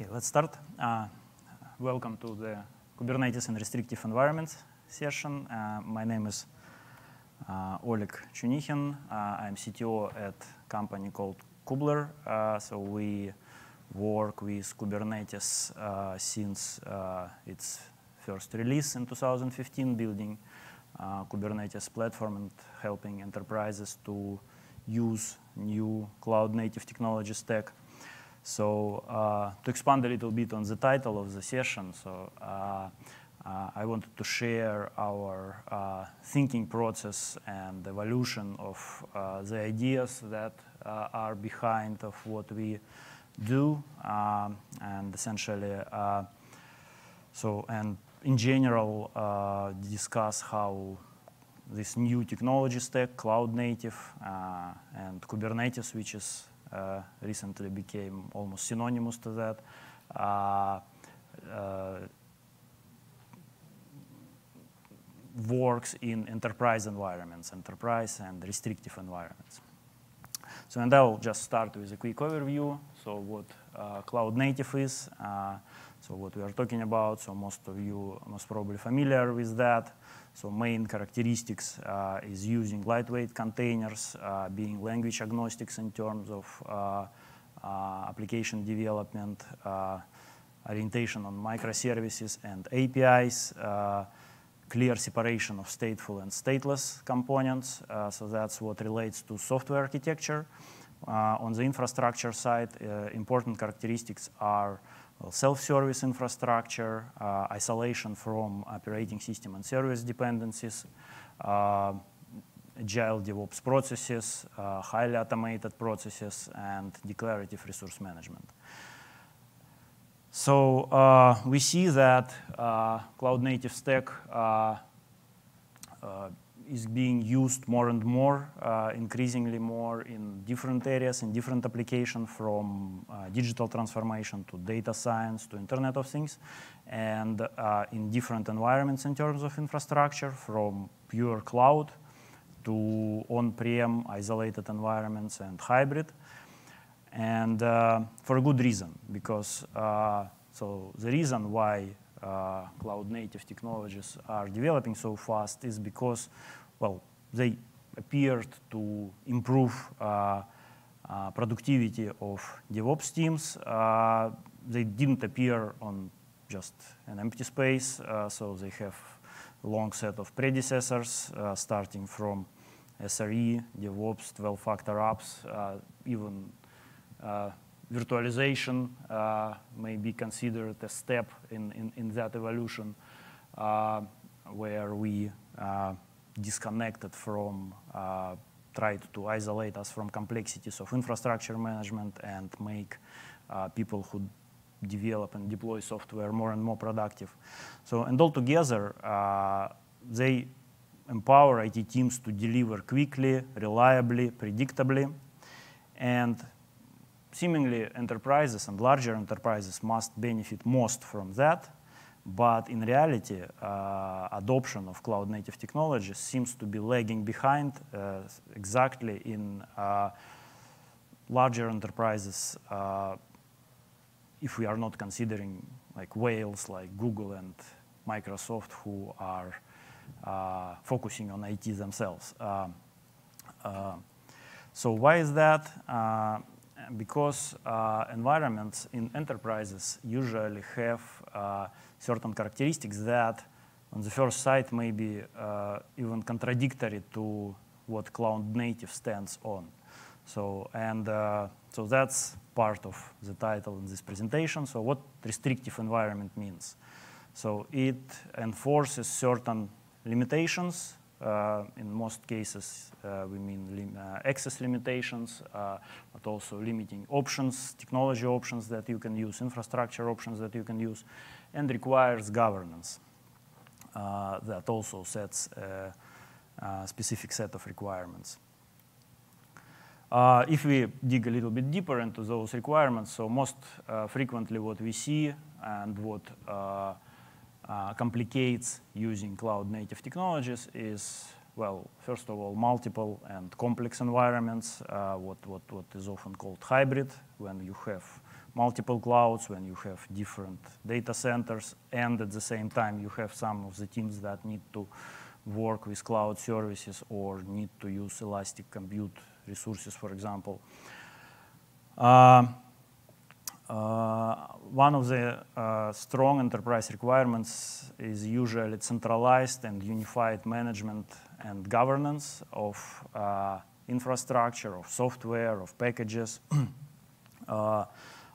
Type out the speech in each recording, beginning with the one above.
Okay, let's start. Uh, welcome to the Kubernetes and Restrictive Environments session. Uh, my name is uh, Oleg Chunikhin. I'm CTO at a company called Kublr. So we work with Kubernetes since its first release in 2015, building Kubernetes platform and helping enterprises to use new cloud native technology stack. So uh, to expand a little bit on the title of the session, so uh, uh, I wanted to share our uh, thinking process and evolution of uh, the ideas that uh, are behind of what we do, um, and essentially, so and in general, discuss how this new technology stack, cloud native, and Kubernetes, which is recently became almost synonymous to that. Uh, uh, works in enterprise environments, enterprise and restrictive environments. So, and I'll just start with a quick overview. So, what uh, cloud native is, uh, so what we are talking about. So, most of you most probably familiar with that. So main characteristics uh, is using lightweight containers, uh, being language agnostics in terms of uh, uh application development, orientation on microservices and APIs, clear separation of stateful and stateless components. so that's what relates to software architecture. on the infrastructure side, important characteristics are self-service infrastructure, uh, isolation from operating system and service dependencies, uh, agile DevOps processes, uh, highly automated processes, and declarative resource management. So uh, we see that uh, cloud native stack uh, is being used more and more, uh, increasingly more in different areas, in different applications, from uh, digital transformation to data science to Internet of Things, and uh, in different environments in terms of infrastructure, from pure cloud to on-prem isolated environments and hybrid. And uh, for a good reason, because uh, so the reason why uh, cloud native technologies are developing so fast is because well, they appeared to improve uh, uh, productivity of DevOps teams. Uh, they didn't appear on just an empty space, so they have a long set of predecessors, starting from SRE, DevOps, 12-factor apps, even virtualization uh, may be considered a step in, in, in that evolution uh, where we disconnected from, uh, tried to isolate us from complexities of infrastructure management and make uh, people who develop and deploy software more and more productive. So, and altogether, uh, they empower IT teams to deliver quickly, reliably, predictably, and seemingly enterprises and larger enterprises must benefit most from that but in reality, uh, adoption of cloud native technologies seems to be lagging behind uh, exactly in uh, larger enterprises uh, if we are not considering like whales like Google and Microsoft who are uh, focusing on IT themselves. Uh, so why is that? Because environments in enterprises usually have certain characteristics that on the first sight may be uh, even contradictory to what cloud native stands on. So, and uh, so that's part of the title in this presentation. So what restrictive environment means. So it enforces certain limitations. Uh, in most cases, uh, we mean lim uh, access limitations, but also limiting options, technology options that you can use, infrastructure options that you can use and requires governance that also sets a, a, specific set of requirements. Uh, if we dig a little bit deeper into those requirements, so most uh, frequently what we see and what uh, uh, complicates using cloud native technologies is, well, first of all, multiple and complex environments, uh, what, what, what is often called hybrid, when you have multiple clouds, when you have different data centers, and at the same time you have some of the teams that need to work with cloud services or need to use elastic compute resources, for example. Uh, one of the uh, strong enterprise requirements is usually centralized and unified management and governance of uh, infrastructure, of software, of packages. Uh,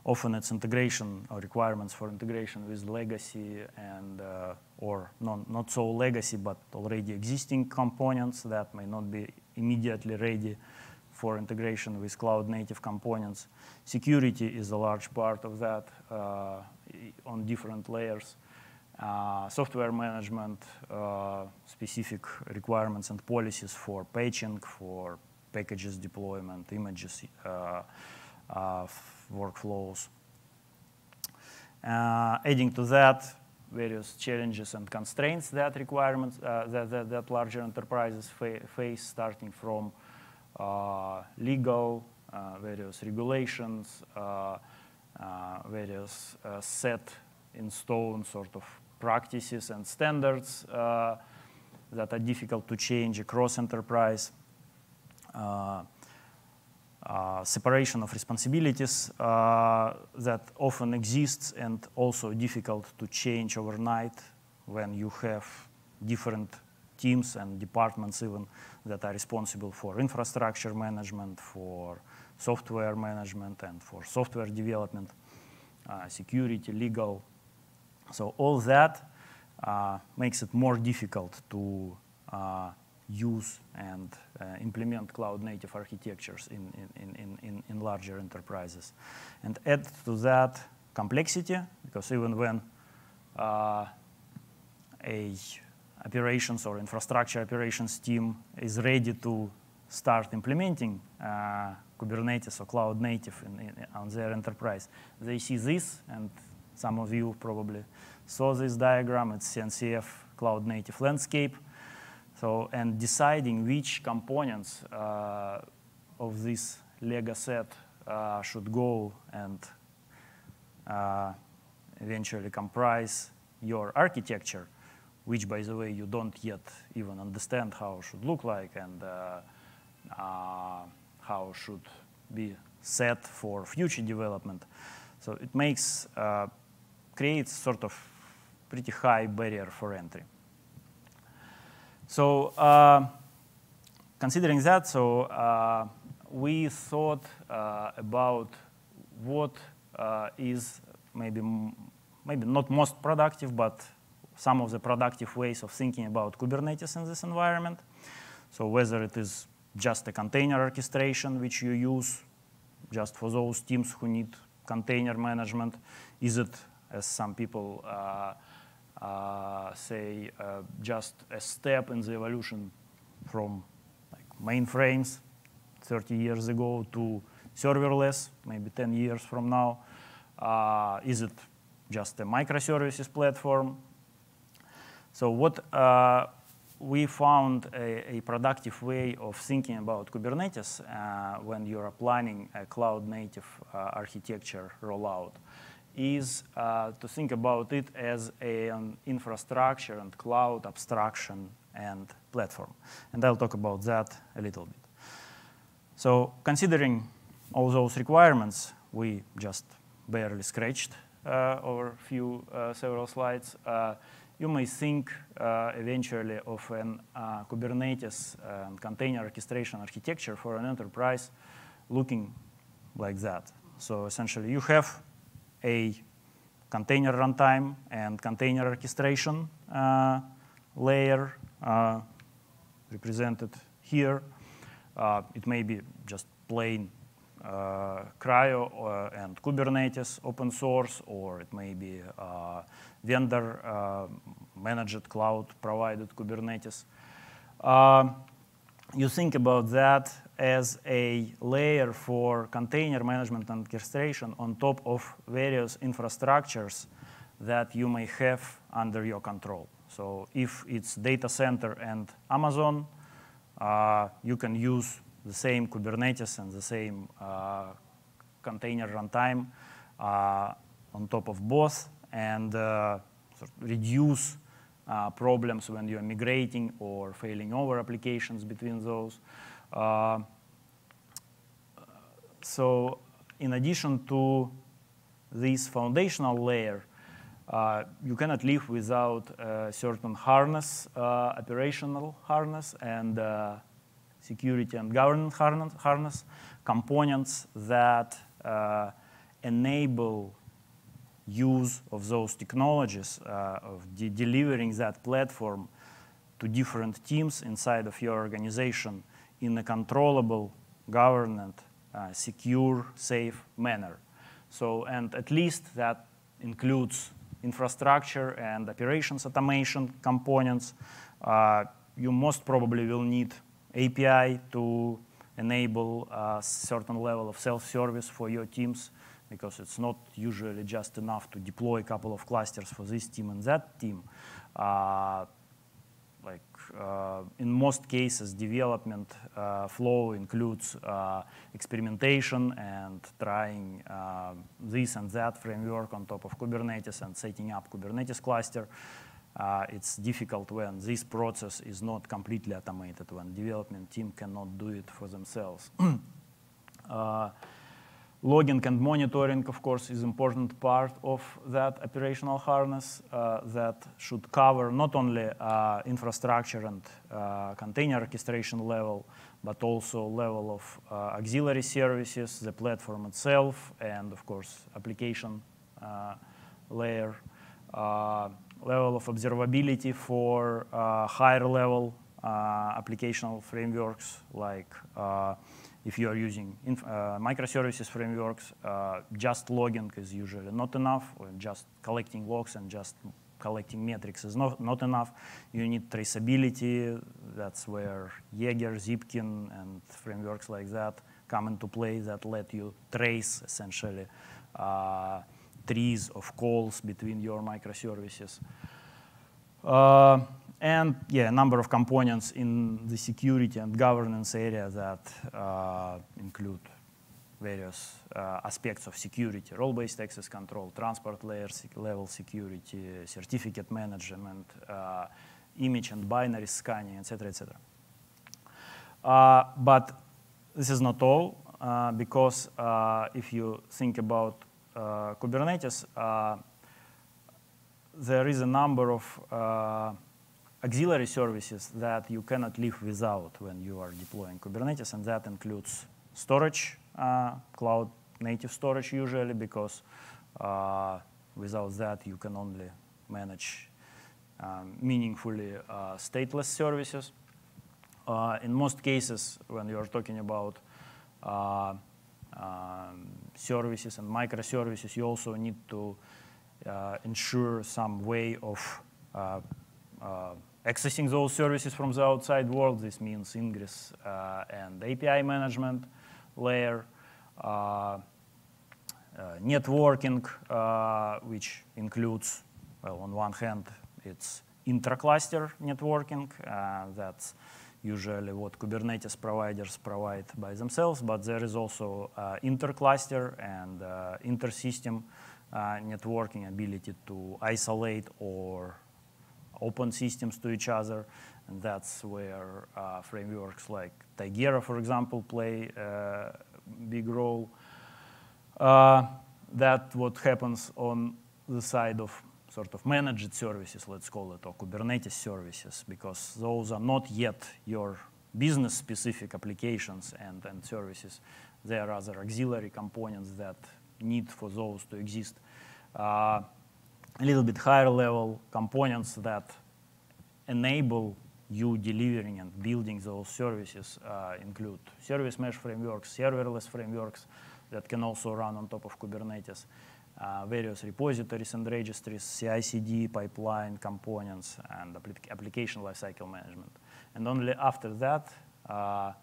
often it's integration or requirements for integration with legacy and uh, or non, not so legacy but already existing components that may not be immediately ready for integration with cloud native components. Security is a large part of that uh, on different layers. Uh, software management, uh, specific requirements and policies for patching, for packages deployment, images, uh, uh, workflows. Uh, adding to that, various challenges and constraints that requirements that, that, that, larger enterprises fa face, starting from legal, uh, various regulations, uh, various set in stone sort of practices and standards that are difficult to change across enterprise. Uh, uh, separation of responsibilities uh, that often exists and also difficult to change overnight when you have different teams and departments even that are responsible for infrastructure management, for software management, and for software development, uh, security, legal. So all that uh, makes it more difficult to uh, use and uh, implement cloud native architectures in, in, in, in, in larger enterprises. And add to that complexity, because even when uh, a operations or infrastructure operations team is ready to start implementing uh, Kubernetes or cloud native in, in, on their enterprise, they see this, and some of you probably saw this diagram. It's CNCF cloud native landscape. So, and deciding which components uh, of this Lego set uh, should go and uh, eventually comprise your architecture, which, by the way, you don't yet even understand how should look like and uh, uh, how should be set for future development. So it makes, uh, creates sort of pretty high barrier for entry. So uh, considering that, so uh, we thought uh, about what is maybe maybe not most productive, but some of the productive ways of thinking about Kubernetes in this environment. So whether it is just a container orchestration which you use just for those teams who need container management, is it, as some people uh, uh, say, uh, just a step in the evolution from like mainframes 30 years ago to serverless, maybe 10 years from now? Uh, is it just a microservices platform? So what uh, we found a, a, productive way of thinking about Kubernetes uh, when you're planning a cloud native uh, architecture rollout is uh, to think about it as an infrastructure and cloud abstraction and platform. And I'll talk about that a little bit. So considering all those requirements, we just barely scratched uh, over a few uh, several slides. Uh, you may think uh, eventually of an uh, Kubernetes container orchestration architecture for an enterprise looking like that. So essentially you have a container runtime and container orchestration uh, layer uh, represented here. Uh, it may be just plain uh, CRI-O uh, and Kubernetes open source, or it may be uh, vendor managed cloud provided Kubernetes. you think about that as a layer for container management and orchestration on top of various infrastructures that you may have under your control. So if it's data center and Amazon, uh, you can use the same Kubernetes and the same uh, container runtime on top of both and sort of reduce uh, problems when you're migrating or failing over applications between those. Uh, so in addition to this foundational layer, uh, you cannot live without a certain harness, uh, operational harness, and uh, security and governance harness, components that uh, enable use of those technologies, uh, of de delivering that platform to different teams inside of your organization in a controllable, governed, uh, secure, safe manner. So, and at least that includes infrastructure and operations automation components. Uh, you most probably will need API to enable a certain level of self-service for your teams because it's not usually just enough to deploy a couple of clusters for this team and that team. Uh, like uh, in most cases, development uh, flow includes uh, experimentation and trying uh, this and that framework on top of Kubernetes and setting up Kubernetes cluster. Uh, it's difficult when this process is not completely automated, when development team cannot do it for themselves. Logging and monitoring, of course, is important part of that operational harness uh, that should cover not only uh, infrastructure and uh, container orchestration level, but also level of uh, auxiliary services, the platform itself, and of course, application uh, layer, uh, level of observability for higher level applicational frameworks like if you are using uh, microservices frameworks, uh, just logging is usually not enough, or just collecting logs and just collecting metrics is not, not enough. You need traceability. That's where Jaeger, Zipkin, and frameworks like that come into play that let you trace essentially uh, trees of calls between your microservices. Uh, and yeah, a number of components in the security and governance area that uh, include various uh, aspects of security, role-based access control, transport layer sec level security, certificate management, uh, image and binary scanning, etc., etc. Uh, but this is not all, uh, because if you think about Kubernetes, there is a number of auxiliary services that you cannot live without when you are deploying Kubernetes, and that includes storage, uh, cloud native storage usually, because uh, without that you can only manage um, meaningfully uh, stateless services. Uh, in most cases, when you are talking about uh, um, services and microservices, you also need to uh, ensure some way of accessing those services from the outside world. This means ingress uh, and API management layer, uh, uh, networking, which includes, well, on one hand, it's intra-cluster networking. that's usually what Kubernetes providers provide by themselves, but there is also uh, inter-cluster and uh, inter-system uh, networking ability to isolate or open systems to each other. And that's where uh, frameworks like Tigera, for example, play a big role. Uh, that what happens on the side of sort of managed services, let's call it, or Kubernetes services, because those are not yet your business-specific applications and, and services. There are other auxiliary components that need for those to exist. Uh, a little bit higher level components that enable you delivering and building those services uh, include service mesh frameworks, serverless frameworks that can also run on top of Kubernetes, various repositories and registries, CI/CD pipeline components, and application lifecycle management. And only after that, uh,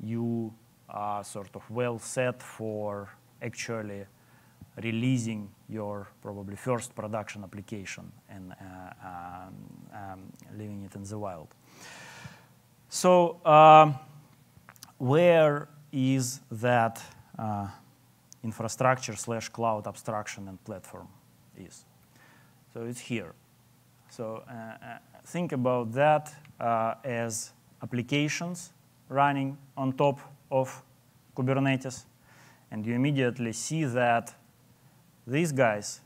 you are sort of well set for actually releasing your probably first production application and uh, um, um, leaving it in the wild. So uh, where is that uh, infrastructure slash cloud abstraction and platform is. So it's here. So uh, uh, think about that uh, as applications running on top of Kubernetes. And you immediately see that these guys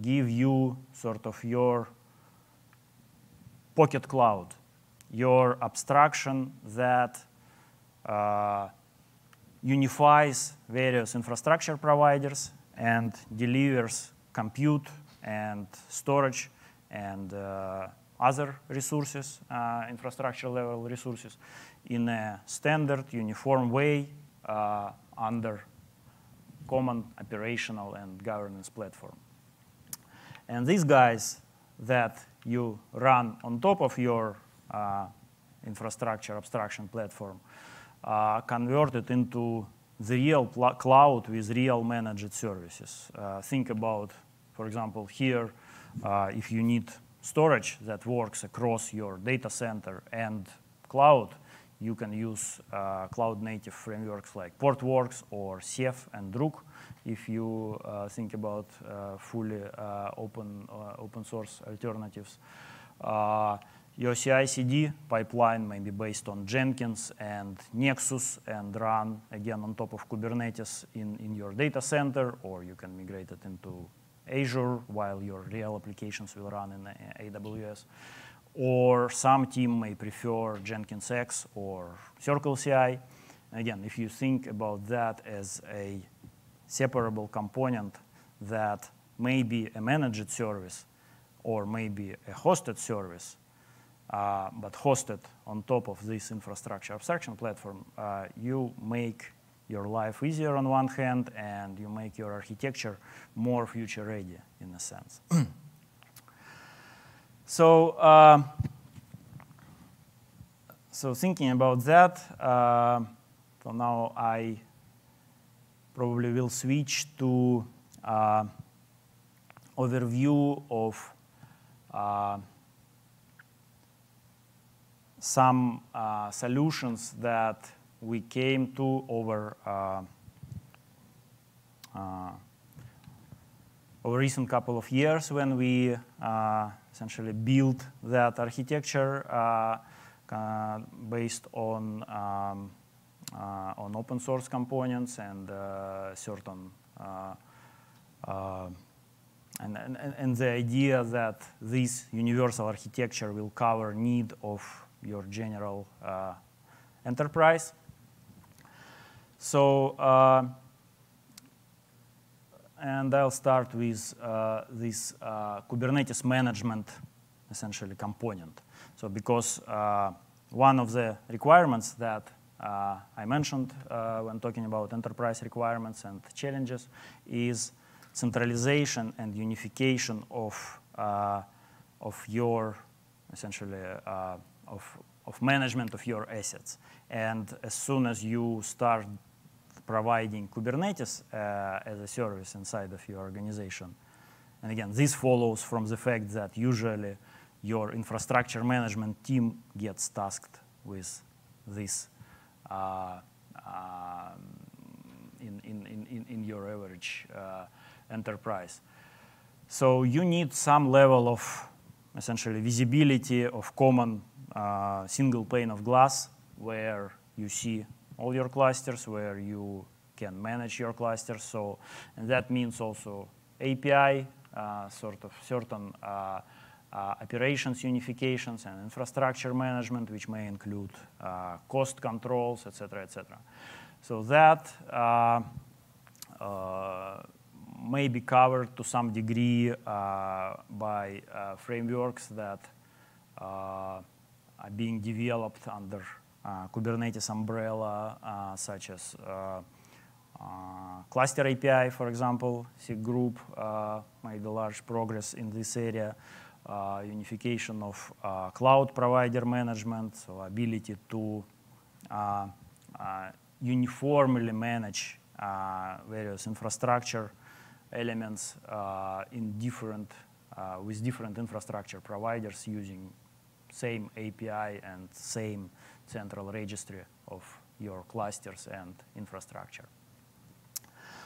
give you sort of your pocket cloud, your abstraction that uh, unifies various infrastructure providers and delivers compute and storage and uh, other resources, uh, infrastructure level resources, in a standard, uniform way uh, under common operational and governance platform. And these guys that you run on top of your uh, infrastructure abstraction platform converted into the real cloud with real managed services. Uh, think about, for example, here, uh, if you need storage that works across your data center and cloud, you can use uh, cloud native frameworks like Portworx or Ceph and Rook if you uh, think about uh, fully uh, open, open source alternatives. Uh, your CI/CD pipeline may be based on Jenkins and Nexus and run again on top of Kubernetes in, in your data center, or you can migrate it into Azure while your real applications will run in AWS. Or some team may prefer Jenkins X or Circle CI. Again, if you think about that as a separable component that may be a managed service or maybe a hosted service, uh, but hosted on top of this infrastructure abstraction platform, uh, you make your life easier on one hand and you make your architecture more future ready in a sense. so, uh, so thinking about that, uh, so now I probably will switch to uh, overview of uh, some uh, solutions that we came to over uh, uh, over recent couple of years when we uh, essentially built that architecture based on um, on open source components and certain and, and, and, the idea that this universal architecture will cover need of your general uh, enterprise. So, uh, and I'll start with uh, this uh, Kubernetes management, essentially, component. So because uh, one of the requirements that uh, I mentioned when talking about enterprise requirements and challenges is centralization and unification of, of your, essentially, of, of management of your assets. And as soon as you start providing Kubernetes uh, as a service inside of your organization, and again, this follows from the fact that usually your infrastructure management team gets tasked with this uh, uh, in, in, in, in your average uh, enterprise. So you need some level of essentially visibility of common uh, single pane of glass where you see all your clusters, where you can manage your clusters. So, and that means also API, uh, sort of certain uh, uh, operations unifications and infrastructure management, which may include uh, cost controls, et cetera, et cetera. So that uh, may be covered to some degree by frameworks that Uh, being developed under uh, Kubernetes umbrella, uh, such as uh, uh Cluster API, for example. Group uh, made a large progress in this area. unification of cloud provider management, so ability to uniformly manage various infrastructure elements in different, with different infrastructure providers using same API and same central registry of your clusters and infrastructure.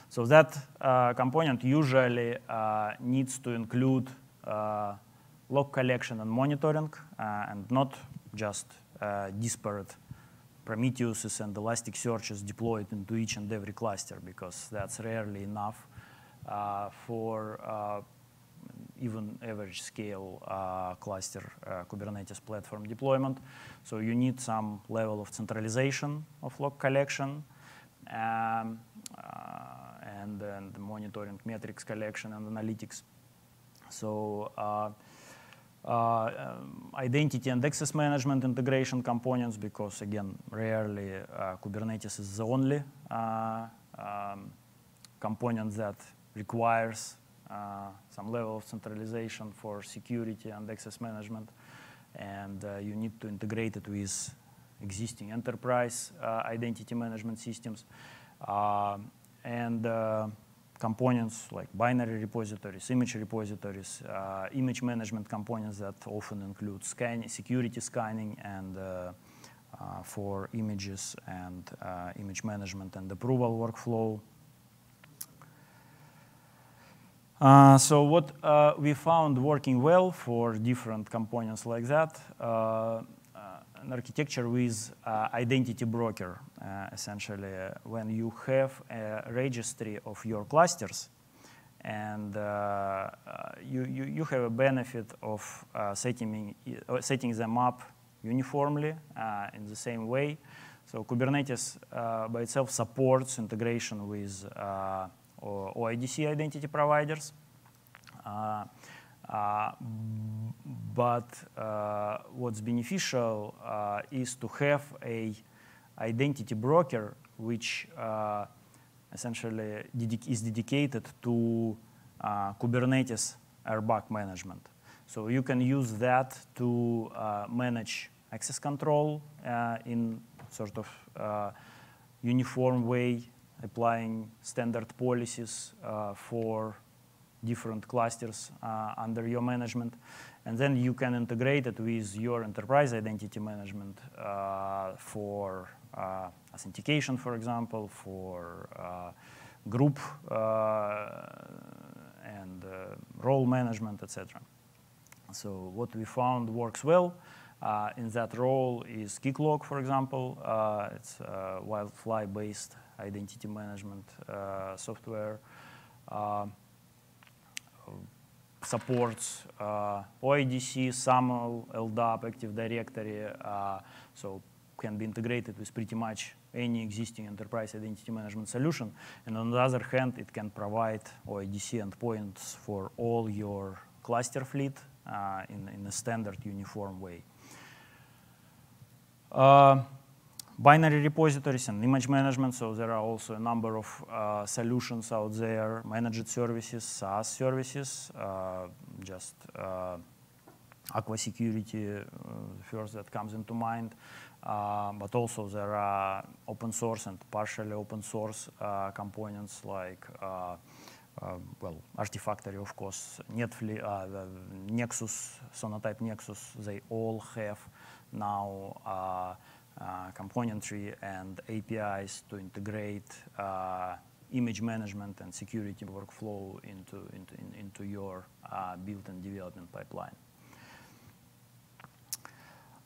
So that uh, component usually uh, needs to include uh, log collection and monitoring, and not just disparate Prometheus and Elasticsearch deployed into each and every cluster, because that's rarely enough uh, for uh, even average scale uh, cluster Kubernetes platform deployment. So you need some level of centralization of log collection um, and, and monitoring metrics collection and analytics. So uh, uh, um, identity and access management integration components because again, rarely uh, Kubernetes is the only uh, um, component that requires uh, some level of centralization for security and access management. And uh, you need to integrate it with existing enterprise identity management systems. and components like binary repositories, image repositories, uh, image management components that often include scanning, security scanning, and uh, uh, for images and uh, image management and approval workflow. Uh, so what uh, we found working well for different components like that an architecture with uh, identity broker, uh, essentially, uh, when you have a registry of your clusters and you, you, you, have a benefit of setting, setting them up uniformly in the same way. So Kubernetes by itself supports integration with OIDC identity providers. Uh, uh, but uh, what's beneficial is to have a identity broker which essentially dedic is dedicated to Kubernetes RBAC management. So you can use that to manage access control in sort of uniform way, applying standard policies uh, for different clusters uh, under your management. And then you can integrate it with your enterprise identity management uh, for authentication, for example, for group and role management, etc. So what we found works well uh, in that role is Keycloak, for example. Uh, it's a Wildfly-based identity management uh, software supports uh, OIDC, SAML, LDAP, Active Directory, uh, so can be integrated with pretty much any existing enterprise identity management solution. And on the other hand, it can provide OIDC endpoints for all your cluster fleet uh, in, in a standard uniform way. Uh, binary repositories and image management. So there are also a number of uh, solutions out there, managed services, SaaS services, uh, just uh, Aqua Security, uh, first that comes into mind. Uh, but also there are open source and partially open source uh, components like well, Artifactory, of course, Netflix, Nexus, Sonatype Nexus, they all have now uh, componentry and APIs to integrate uh, image management and security workflow into, into, in, into your uh, build and development pipeline.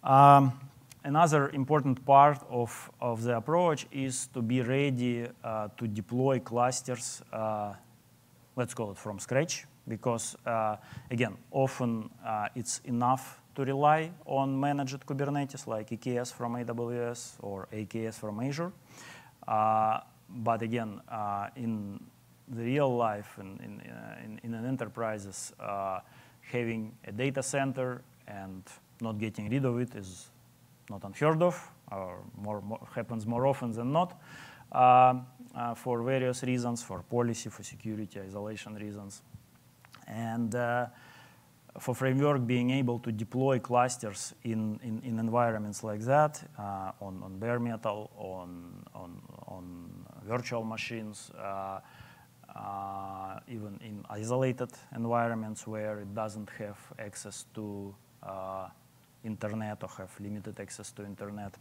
Um, another important part of, of the approach is to be ready uh, to deploy clusters, uh, let's call it from scratch, because uh, again, often it's enough to rely on managed Kubernetes like EKS from AWS or AKS from Azure. Uh, but again, uh, in the real life, in, in, uh, in, in an enterprises, uh, having a data center and not getting rid of it is not unheard of, or more, more happens more often than not, uh, uh, for various reasons, for policy, for security, isolation reasons. And for framework being able to deploy clusters in, in, in environments like that, uh, on, on bare metal, on, on, on virtual machines, uh, uh, even in isolated environments where it doesn't have access to uh, internet or have limited access to internet,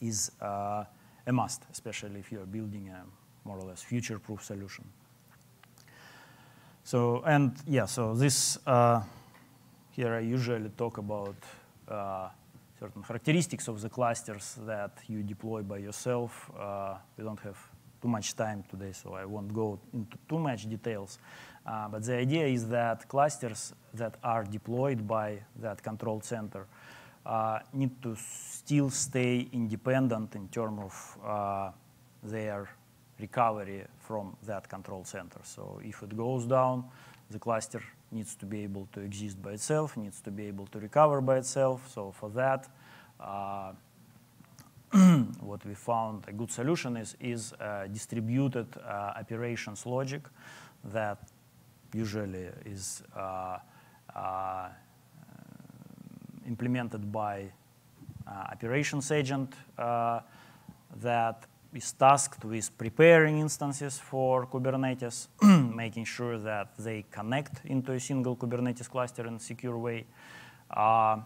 is uh, a must, especially if you're building a more or less future-proof solution. So, and yeah, so this, uh, here I usually talk about uh, certain characteristics of the clusters that you deploy by yourself. Uh, we don't have too much time today, so I won't go into too much details. Uh, but the idea is that clusters that are deployed by that control center uh, need to still stay independent in terms of uh, their recovery from that control center. So if it goes down, the cluster needs to be able to exist by itself, needs to be able to recover by itself. So for that, uh, what we found a good solution is, is uh, distributed uh, operations logic that usually is uh, uh, implemented by uh, operations agent that is tasked with preparing instances for Kubernetes, making sure that they connect into a single Kubernetes cluster in a secure way. Uh,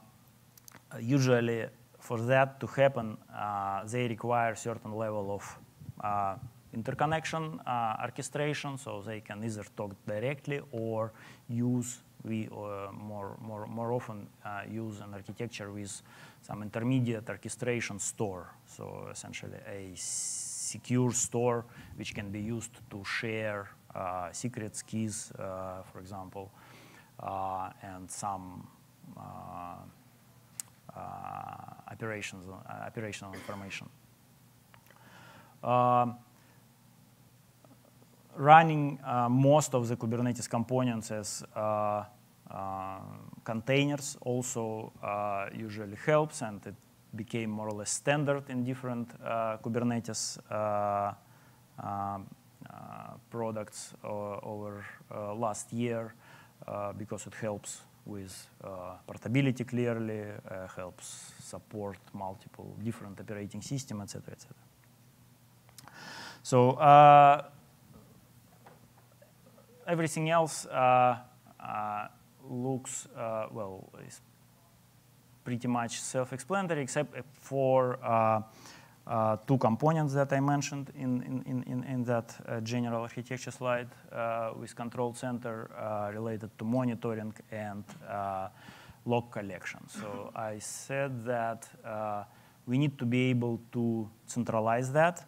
usually, for that to happen, uh, they require certain level of uh, interconnection uh, orchestration, so they can either talk directly or use we uh, more, more, more often uh, use an architecture with some intermediate orchestration store. So essentially a secure store which can be used to share uh, secrets, keys, for example, and some operations, operational information. Um, running uh, most of the Kubernetes components as uh, uh, containers also usually helps, and it became more or less standard in different Kubernetes products over last year because it helps with uh, portability clearly, uh, helps support multiple different operating systems, etc., etc. So uh, everything else uh, uh, looks, uh, well, is pretty much self-explanatory except for uh, two components that I mentioned in, in, in, in that uh, general architecture slide uh, with control center related to monitoring and log collection. So I said that we need to be able to centralize that.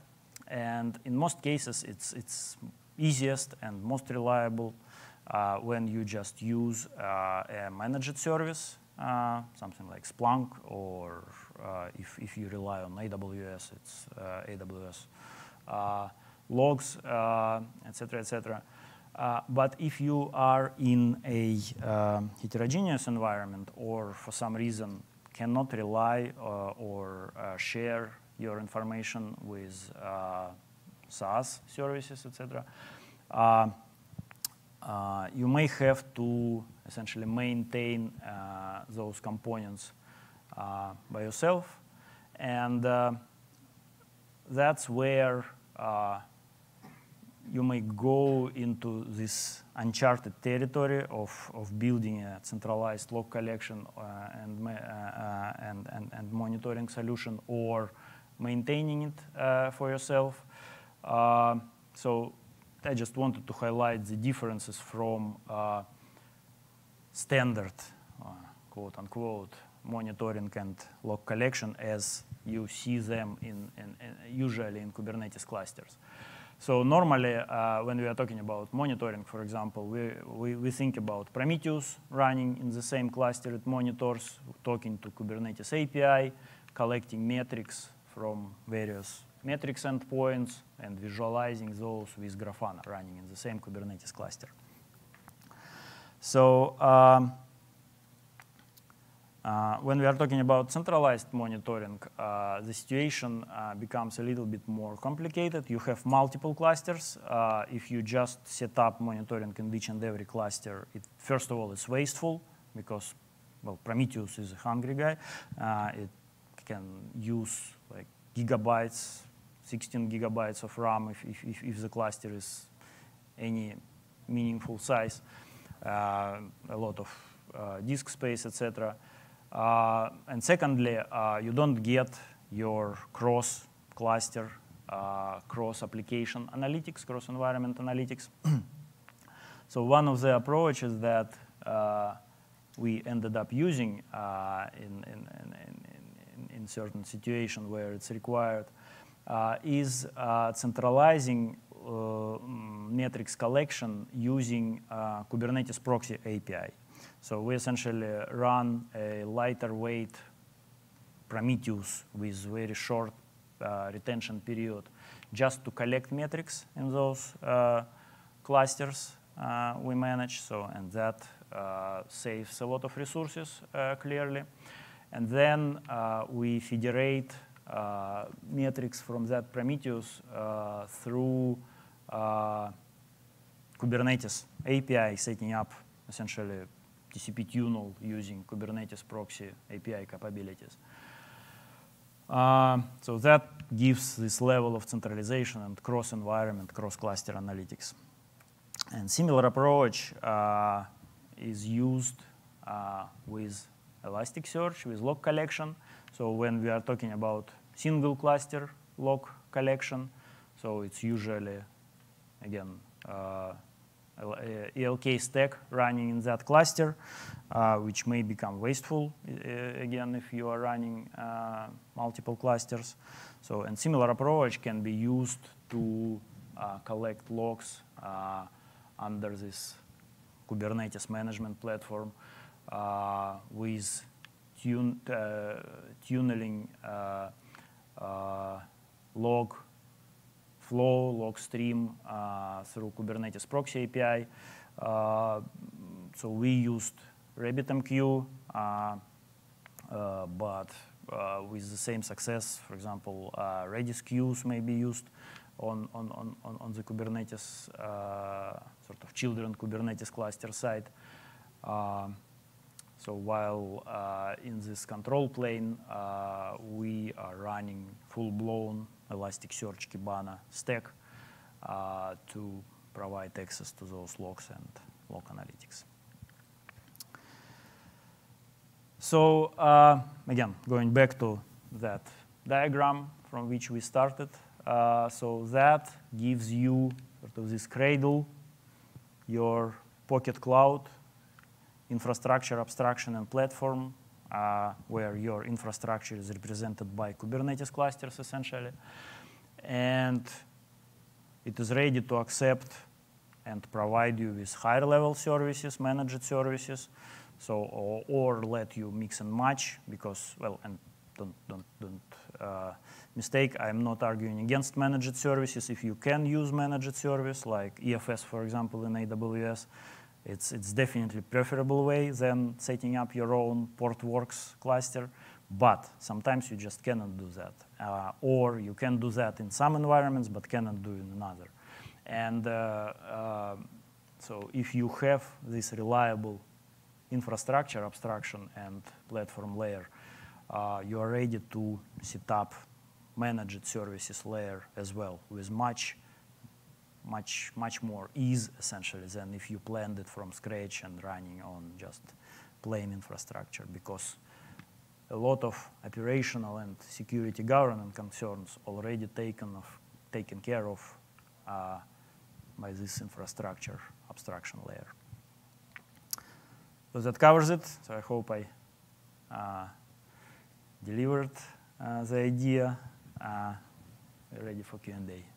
And in most cases, it's, it's easiest and most reliable uh, when you just use uh, a managed service, uh, something like Splunk, or if, if you rely on AWS, it's AWS logs, etc., etc. Uh, but if you are in a uh, heterogeneous environment or for some reason cannot rely uh, or share your information with SaaS services, etc., uh, uh, you may have to essentially maintain uh, those components uh, by yourself. And uh, that's where uh, you may go into this uncharted territory of, of building a centralized log collection and, and, and, and, monitoring solution or maintaining it for yourself. So I just wanted to highlight the differences from uh, standard, uh, quote unquote, monitoring and log collection as you see them in, in, in usually in Kubernetes clusters. So normally, uh, when we are talking about monitoring, for example, we, we, we, think about Prometheus running in the same cluster it monitors, talking to Kubernetes API, collecting metrics from various metrics endpoints and visualizing those with Grafana running in the same Kubernetes cluster. So um, uh, when we are talking about centralized monitoring, uh, the situation uh, becomes a little bit more complicated. You have multiple clusters. Uh, if you just set up monitoring in each and every cluster, it, first of all, it's wasteful because, well, Prometheus is a hungry guy. Uh, it can use like gigabytes 16 gigabytes of RAM if, if, if the cluster is any meaningful size, uh, a lot of uh, disk space, etc. Uh, and secondly, uh, you don't get your cross cluster uh, cross-application analytics, cross-environment analytics. so one of the approaches that uh, we ended up using in, in, in, in, certain situations where it's required is uh, centralizing uh, metrics collection using Kubernetes proxy API. So we essentially run a lighter weight Prometheus with very short uh, retention period just to collect metrics in those uh, clusters uh, we manage. So, and that saves a lot of resources clearly. And then we federate metrics from that Prometheus through Kubernetes API, setting up essentially TCP tunnel using Kubernetes proxy API capabilities. Uh, so that gives this level of centralization and cross-environment, cross-cluster analytics. And similar approach uh, is used uh, with Elasticsearch, with log collection. So when we are talking about single cluster log collection, so it's usually, again, uh, ELK stack running in that cluster, uh, which may become wasteful, uh, again, if you are running uh, multiple clusters. So, and similar approach can be used to uh, collect logs uh, under this Kubernetes management platform uh, with tune, tunneling log flow, log stream uh, through Kubernetes proxy API. Uh, so we used RabbitMQ, but with the same success. For example, Redis queues may be used on, on, on, on the Kubernetes, sort of children Kubernetes cluster side. So while uh, in this control plane, uh, we are running full-blown Elasticsearch Kibana stack uh, to provide access to those logs and log analytics. So again, going back to that diagram from which we started. So that gives you sort of this cradle, your Pocket Cloud, infrastructure, abstraction, and platform, uh, where your infrastructure is represented by Kubernetes clusters, essentially. And it is ready to accept and provide you with higher level services, managed services, so or, or let you mix and match because, well, and don't, don't, don't uh, mistake, I'm not arguing against managed services. If you can use managed service like EFS, for example, in AWS, it's, it's definitely preferable way than setting up your own Portworx cluster, but sometimes you just cannot do that. Uh, or you can do that in some environments, but cannot do in another. And uh, uh, so if you have this reliable infrastructure abstraction and platform layer, uh, you are ready to set up managed services layer as well with much much, much more ease, essentially, than if you planned it from scratch and running on just plain infrastructure, because a lot of operational and security governance concerns already taken, of, taken care of uh, by this infrastructure abstraction layer. So that covers it. So I hope I uh, delivered uh, the idea. Uh, ready for Q&A.